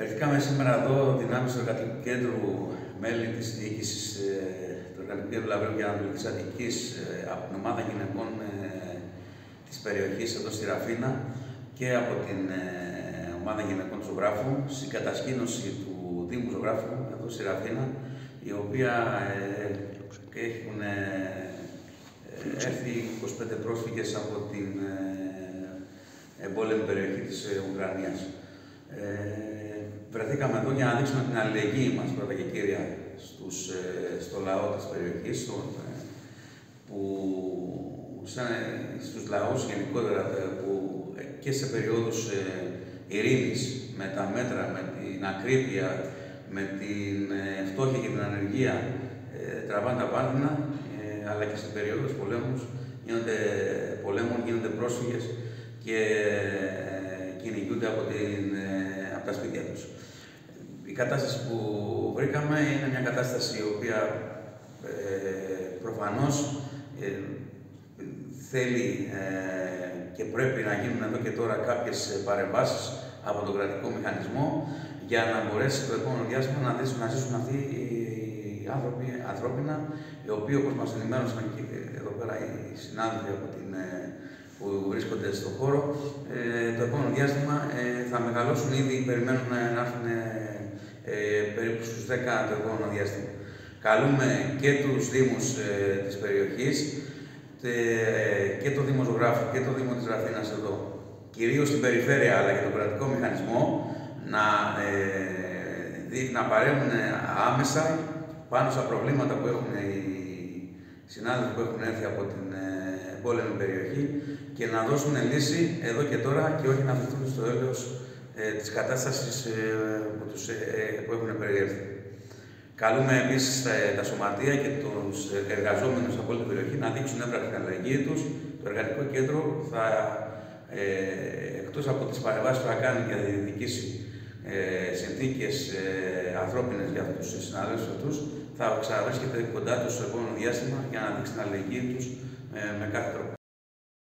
Βρεθήκαμε σήμερα εδώ δυνάμεις του Εργατικού Κέντρου, μέλη της διοίκησης ε, του Εργατικού Κέντρου Λαβρίου και Ανατολική Αττικής ε, από την ομάδα γυναικών ε, της περιοχής εδώ στη Ραφίνα και από την ομάδα γυναικών του Ζωγράφου στην κατασκήνωση του Δήμου Ζωγράφου εδώ στη Ραφίνα, η οποία έχουν έρθει 25 πρόσφυγες από την εμπόλεμη περιοχή της Ουκρανίας. Ε, βρεθήκαμε εδώ για να δείξουμε την αλληλεγγύη μας πρώτα και κύρια στους, ε, στο λαό της περιοχής, ε, που σαν, στους λαούς γενικότερα ε, που και σε περίοδους ε, ειρήνης με τα μέτρα, με την ακρίβεια, με την φτώχεια και την ανεργία τραβάνε τα πάνδυνα, αλλά και σε περίοδους πολέμους γίνονται, πολέμων γίνονται πρόσφυγες και κυνηγούνται από, την, ε, από τα σπίτια τους. Η κατάσταση που βρήκαμε είναι μια κατάσταση η οποία ε, προφανώς ε, θέλει ε, και πρέπει να γίνουν εδώ και τώρα κάποιες παρεμβάσεις από τον κρατικό μηχανισμό για να μπορέσει το επόμενο διάστημα να, δεις, να ζήσουν αυτοί οι άνθρωποι ανθρώπινα, οι οποίοι όπως μας ενημέρωσαν και εδώ πέρα οι συνάδελφοι από την που βρίσκονται στον χώρο, ε, το επόμενο διάστημα ε, θα μεγαλώσουν ήδη, περιμένουν να έρθουν ε, ε περίπου στους 10 το επόμενο διάστημα. Καλούμε και τους Δήμους ε, της περιοχής, και το Δήμο Ζωγράφου και το Δήμο της Ραφίνας εδώ, κυρίως στην περιφέρεια αλλά και τον κρατικό μηχανισμό, να, ε, να παρέμβουν άμεσα πάνω στα προβλήματα που έχουν οι συνάδελφοι που έχουν έρθει από την πόλεμη περιοχή και να δώσουν λύση εδώ και τώρα και όχι να βρεθούν στο έλεος ε, της κατάστασης ε, που, τους, ε, ε, που έχουν περιέλθει. Καλούμε επίσης τα, τα σωματεία και τους εργαζόμενους από όλη την περιοχή να δείξουν έβρα την αλλαγή τους. Το εργατικό κέντρο θα, ε, εκτός από τις παρεμβάσεις που θα κάνει και θα διεκδικήσει ε, συνθήκες ε, ανθρώπινες για τους συναδέλφους αυτούς, θα ξαναβρίσκεται κοντά τους στο επόμενο διάστημα για να δείξει την αλληλεγγύη τους MacArthur